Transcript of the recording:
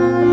Bye.